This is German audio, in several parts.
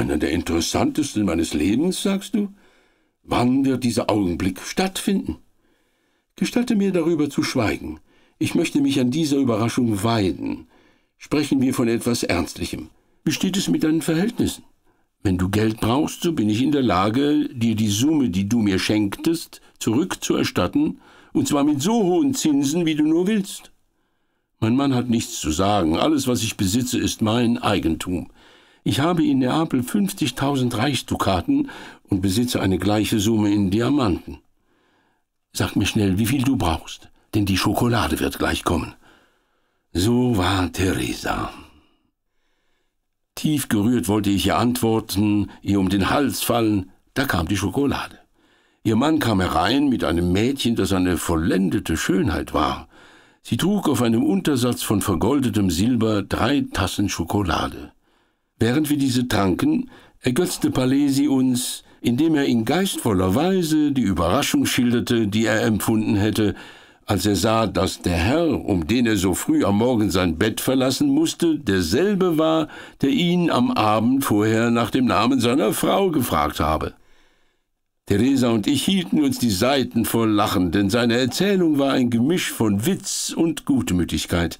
Einer der interessantesten meines Lebens, sagst du? Wann wird dieser Augenblick stattfinden? Gestatte mir darüber zu schweigen. Ich möchte mich an dieser Überraschung weiden. Sprechen wir von etwas Ernstlichem. Wie steht es mit deinen Verhältnissen? Wenn du Geld brauchst, so bin ich in der Lage, dir die Summe, die du mir schenktest, zurückzuerstatten, und zwar mit so hohen Zinsen, wie du nur willst. Mein Mann hat nichts zu sagen. Alles, was ich besitze, ist mein Eigentum. Ich habe in Neapel 50.000 Reichsdukaten und besitze eine gleiche Summe in Diamanten. Sag mir schnell, wie viel du brauchst, denn die Schokolade wird gleich kommen. So war Theresa. Tief gerührt wollte ich ihr antworten, ihr um den Hals fallen, da kam die Schokolade. Ihr Mann kam herein mit einem Mädchen, das eine vollendete Schönheit war. Sie trug auf einem Untersatz von vergoldetem Silber drei Tassen Schokolade. Während wir diese tranken, ergötzte Palesi uns, indem er in geistvoller Weise die Überraschung schilderte, die er empfunden hätte, als er sah, dass der Herr, um den er so früh am Morgen sein Bett verlassen musste, derselbe war, der ihn am Abend vorher nach dem Namen seiner Frau gefragt habe. Theresa und ich hielten uns die Seiten voll Lachen, denn seine Erzählung war ein Gemisch von Witz und Gutmütigkeit.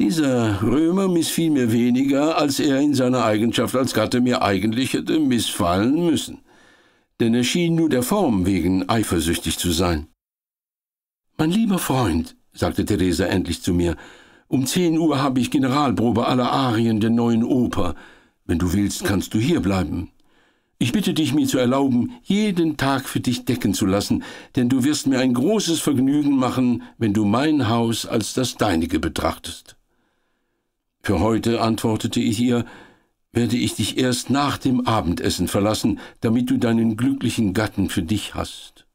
Dieser Römer missfiel mir weniger, als er in seiner Eigenschaft als Gatte mir eigentlich hätte missfallen müssen denn er schien nur der Form wegen eifersüchtig zu sein. Mein lieber Freund, sagte Theresa endlich zu mir, um zehn Uhr habe ich Generalprobe aller Arien der neuen Oper. Wenn du willst, kannst du hier bleiben. Ich bitte dich, mir zu erlauben, jeden Tag für dich decken zu lassen, denn du wirst mir ein großes Vergnügen machen, wenn du mein Haus als das deinige betrachtest. Für heute, antwortete ich ihr, werde ich dich erst nach dem Abendessen verlassen, damit du deinen glücklichen Gatten für dich hast.